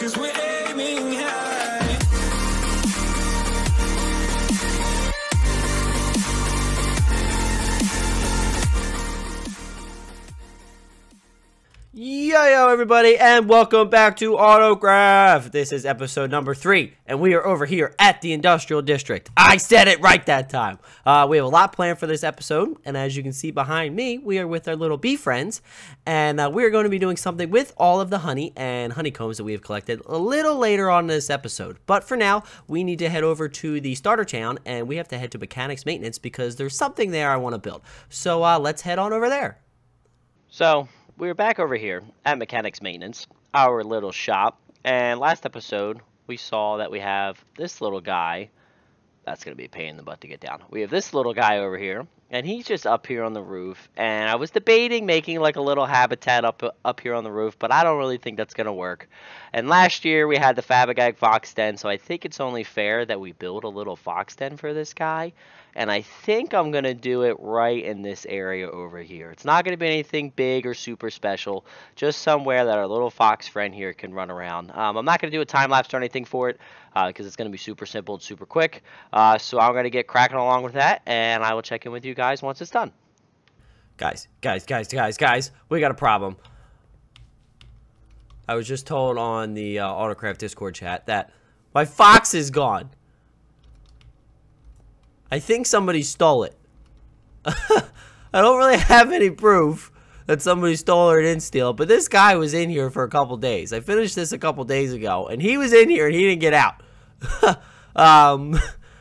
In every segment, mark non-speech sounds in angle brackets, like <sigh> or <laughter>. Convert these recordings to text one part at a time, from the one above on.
Cause we're aiming everybody, and welcome back to AutoCraft. This is episode number three, and we are over here at the Industrial District. I said it right that time. Uh, we have a lot planned for this episode, and as you can see behind me, we are with our little bee friends, and uh, we are going to be doing something with all of the honey and honeycombs that we have collected a little later on in this episode. But for now, we need to head over to the starter town, and we have to head to Mechanics Maintenance because there's something there I want to build. So uh, let's head on over there. So, we're back over here at Mechanics Maintenance, our little shop. And last episode, we saw that we have this little guy. That's going to be a pain in the butt to get down. We have this little guy over here, and he's just up here on the roof. And I was debating making like a little habitat up up here on the roof, but I don't really think that's going to work. And last year, we had the Fabagag Fox Den, so I think it's only fair that we build a little fox den for this guy and I think I'm going to do it right in this area over here. It's not going to be anything big or super special, just somewhere that our little fox friend here can run around. Um, I'm not going to do a time lapse or anything for it because uh, it's going to be super simple and super quick. Uh, so I'm going to get cracking along with that, and I will check in with you guys once it's done. Guys, guys, guys, guys, guys, we got a problem. I was just told on the uh, Autocraft Discord chat that my fox is gone. I think somebody stole it. <laughs> I don't really have any proof that somebody stole or didn't steal, but this guy was in here for a couple days. I finished this a couple days ago, and he was in here and he didn't get out. <laughs> um,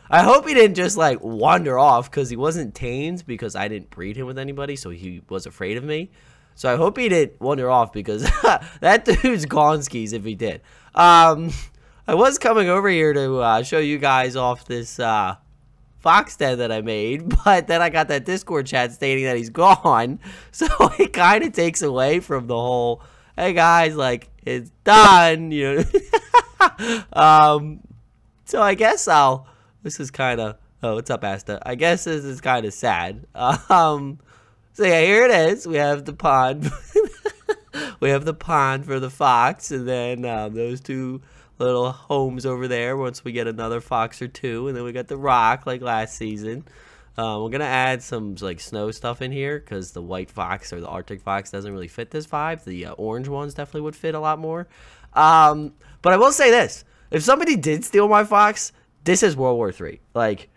I hope he didn't just like wander off because he wasn't tamed because I didn't breed him with anybody, so he was afraid of me. So I hope he didn't wander off because <laughs> that dude's gone skis if he did. Um, I was coming over here to uh, show you guys off this uh, fox den that I made, <laughs> but then I got that Discord chat stating that he's gone. <laughs> So it kind of takes away from the whole, hey guys, like it's done, you know. um, so I guess I'll. This is kind of. Oh, what's up, Asta? I guess this is kind of sad. <laughs> Um, so yeah, here it is. We have the pond. <laughs> we have the pond for the fox, and then um, those two little homes over there once we get another fox or two and then we got the rock like last season uh, we're gonna add some like snow stuff in here because the white fox or the arctic fox doesn't really fit this vibe the uh, orange ones definitely would fit a lot more um, but i will say this if somebody did steal my fox this is world war three like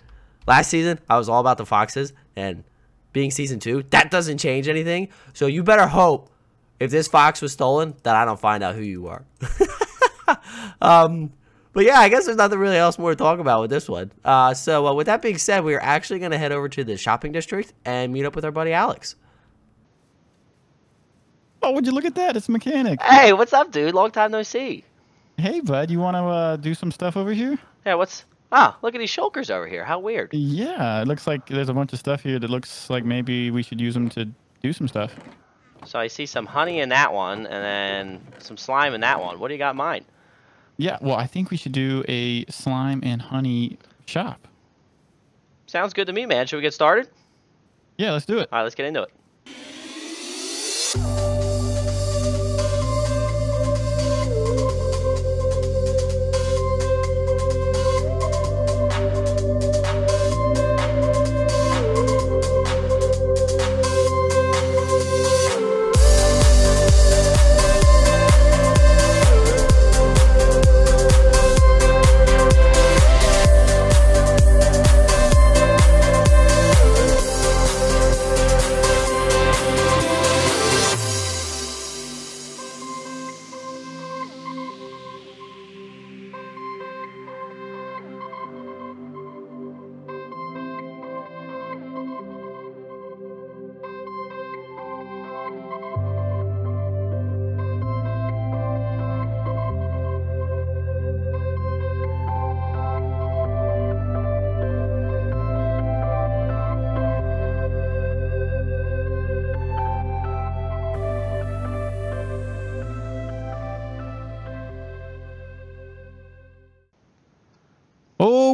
last season i was all about the foxes and being season two that doesn't change anything so you better hope if this fox was stolen that i don't find out who you are <laughs> um, but yeah, I guess there's nothing really else more to talk about with this one. Uh, so uh, with that being said, we are actually going to head over to the shopping district and meet up with our buddy Alex. Oh, would you look at that? It's a mechanic. Hey, what's up, dude? Long time no see. Hey, bud, you want to uh, do some stuff over here? Yeah, what's... Ah, look at these shulkers over here. How weird. Yeah, it looks like there's a bunch of stuff here that looks like maybe we should use them to do some stuff. So I see some honey in that one, and then some slime in that one. What do you got in mine? Yeah, well, I think we should do a slime and honey shop. Sounds good to me, man. Should we get started? Yeah, let's do it. All right, let's get into it.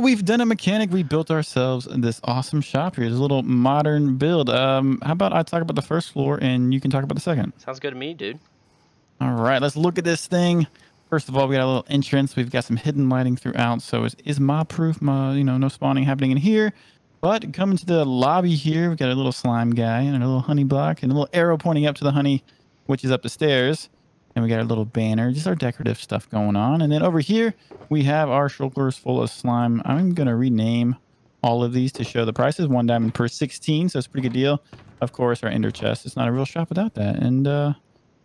We've done a mechanic. We built ourselves this awesome shop here. This little modern build. Um, how about I talk about the first floor and you can talk about the second? Sounds good to me, dude. All right, let's look at this thing. First of all, we got a little entrance. We've got some hidden lighting throughout, so it's is mob proof. mo- You know, no spawning happening in here. But coming to the lobby here, we've got a little slime guy and a little honey block and a little arrow pointing up to the honey, which is up the stairs. And we got a little banner, just our decorative stuff going on. And then over here, we have our shulkers full of slime. I'm gonna rename all of these to show the prices. One diamond per 16, so it's a pretty good deal. Of course, our ender chest. It's not a real shop without that. And uh,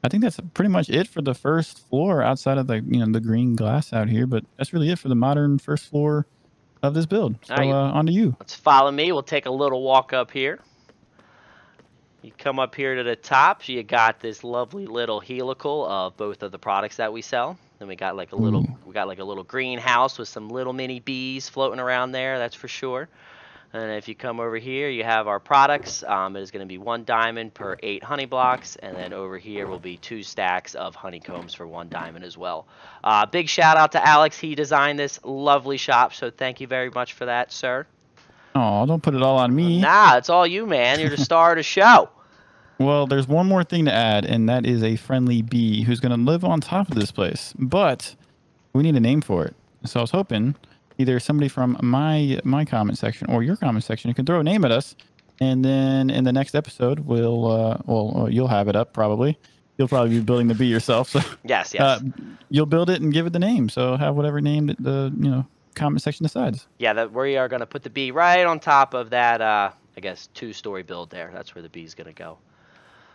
I think that's pretty much it for the first floor outside of the you know the green glass out here. But that's really it for the modern first floor of this build. So Alright. uh, on to you. Let's follow me. We'll take a little walk up here. You come up here to the top. You got this lovely little helical of both of the products that we sell. Then we got like a little, we got like a little greenhouse with some little mini bees floating around there. That's for sure. And if you come over here, you have our products. Um, it is going to be one diamond per eight honey blocks, and then over here will be two stacks of honeycombs for one diamond as well. Uh, big shout out to Alex. He designed this lovely shop, so thank you very much for that, sir. Oh, don't put it all on me. Nah, it's all you, man. You're the star of the show. Well, there's one more thing to add, and that is a friendly bee who's going to live on top of this place. But we need a name for it. So I was hoping either somebody from my my comment section or your comment section can throw a name at us, and then in the next episode we'll uh, well uh, you'll have it up probably. You'll probably be building the bee yourself, so <laughs> Yes, yes. uh, you'll build it and give it the name. So have whatever name that the you know comment section decides. yeah, that we are gonna put the bee right on top of that. Uh, I guess two-story build there. That's where the bee's gonna go.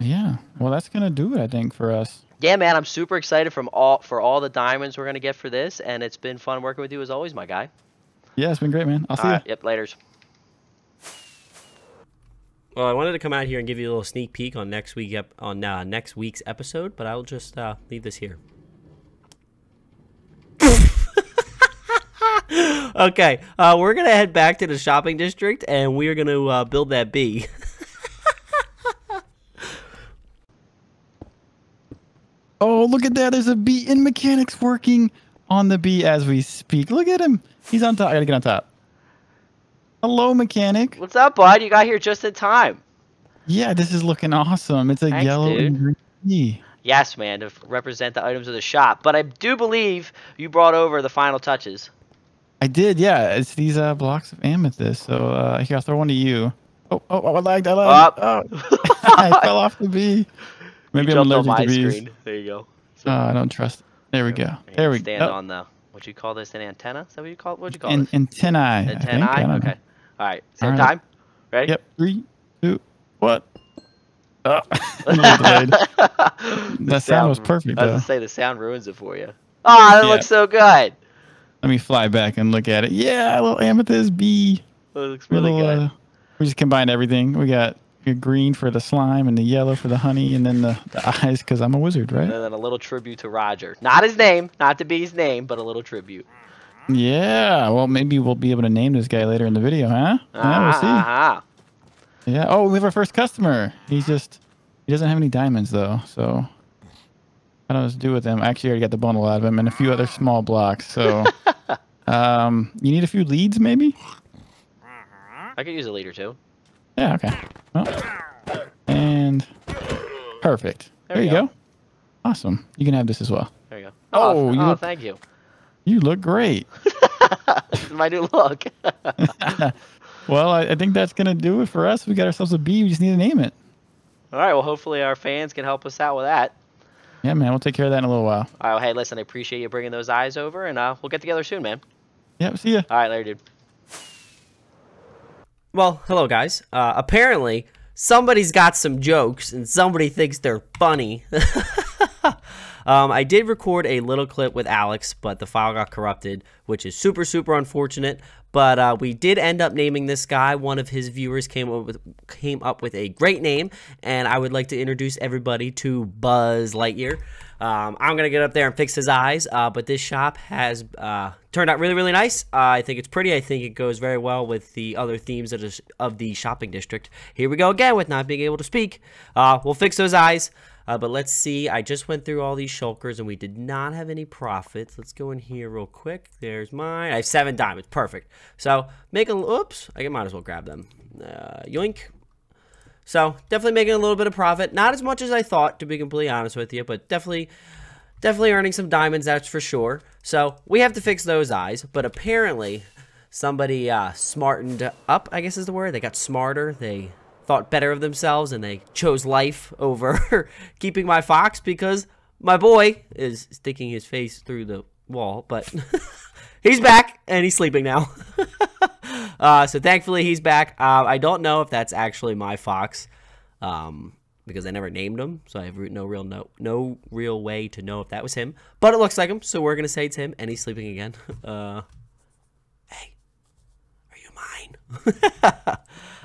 Yeah, well that's gonna do it I think for us. Yeah, man, I'm super excited from all for all the diamonds we're gonna get for this, and it's been fun working with you as always, my guy. Yeah, it's been great, man. I'll see All you. yep, later's. Well, I wanted to come out here and give you a little sneak peek on next week ep- on uh, next week's episode, but I'll just uh, leave this here. <laughs> okay, uh, we're gonna head back to the shopping district, and we are gonna uh, build that bee. <laughs> Oh, look at that. There's a bee in mechanics working on the bee as we speak. Look at him. He's on top. I gotta get on top. Hello, mechanic. What's up, bud? You got here just in time. Yeah, this is looking awesome. It's a Thanks, yellow and dude. green bee. Yes, man, to represent the items of the shop. But I do believe you brought over the final touches. I did, yeah. It's these uh, blocks of amethyst. So uh, here, I'll throw one to you. Oh, oh, oh I lagged. I lagged. Oh. <laughs> I fell off the bee. Maybe I'm allergic to bees. screen. There you go. Oh, I don't trust. There we go. There we go. stand go. on the what you call this an antenna? Is that what you call What'd you call An- it? antennae. I think. I Antennae. Okay. All right. Same All right. time. Ready? Yep. Three, two, what? Oh, a little delayed. That sound was perfect, I was though. gonna say the sound ruins it for you. Oh, that Yeah. looks so good. Let me fly back and look at it. Yeah, a little amethyst bee. It looks really little, good. uh, we just combined everything. We got your green for the slime and the yellow for the honey, and then the, the eyes because I'm a wizard, right? and then a little tribute to Roger. Not his name, not to be his name, but a little tribute. Yeah. Well, maybe we'll be able to name this guy later in the video, huh? Yeah, we'll see. Uh-huh. Yeah. Oh, we have our first customer. He's just he doesn't have any diamonds though, so I don't know what to do with him. I Actually, I already got the bundle out of him and a few other small blocks. So, <laughs> um, you need a few leads, maybe? I could use a leader too. Yeah. Okay. Well, and perfect. There There, you go. go. Awesome. You can have this as well. There you go. Oh, oh, you oh, look- thank you. You look great. this <laughs> is my new look. <laughs> <laughs> well, I, I think that's gonna do it for us. We got ourselves a bee. We just need to name it. All right. Well, hopefully our fans can help us out with that. Yeah, man. We'll take care of that in a little while. All right. Well, hey, listen, I appreciate you bringing those eyes over, and uh, we'll get together soon, man. Yep. See ya. All right, later, dude. Well, hello guys. Uh, apparently, somebody's got some jokes and somebody thinks they're funny. <laughs> um, I did record a little clip with Alex, but the file got corrupted, which is super, super unfortunate. But uh, we did end up naming this guy. One of his viewers came up with came up with a great name, and I would like to introduce everybody to Buzz Lightyear. Um, I'm gonna get up there and fix his eyes, uh, but this shop has uh, turned out really, really nice. Uh, I think it's pretty. I think it goes very well with the other themes of the, of the shopping district. Here we go again with not being able to speak. Uh, we'll fix those eyes. Uh, but let's see. I just went through all these shulkers and we did not have any profits. Let's go in here real quick. There's mine. I have seven diamonds. Perfect. So make a. Oops. I might as well grab them. Uh, yoink. So definitely making a little bit of profit. Not as much as I thought, to be completely honest with you, but definitely definitely earning some diamonds, that's for sure. So we have to fix those eyes, but apparently somebody uh, smartened up, I guess is the word. They got smarter. They thought better of themselves and they chose life over <laughs> keeping my fox because my boy is sticking his face through the wall, but <laughs> he's back and he's sleeping now. <laughs> uh, so thankfully he's back. Uh, I don't know if that's actually my fox. Um, because I never named him, so I have no real no no real way to know if that was him. But it looks like him, so we're gonna say it's him, and he's sleeping again. Uh, hey, are you mine?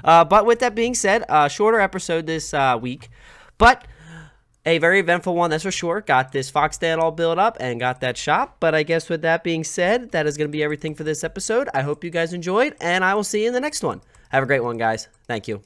Uh, but with that being said, uh, shorter episode this uh, week, but a very eventful one, that's for sure. Got this fox Dad all built up and got that shop. But I guess with that being said, that is going to be everything for this episode. I hope you guys enjoyed, and I will see you in the next one. Have a great one, guys. Thank you.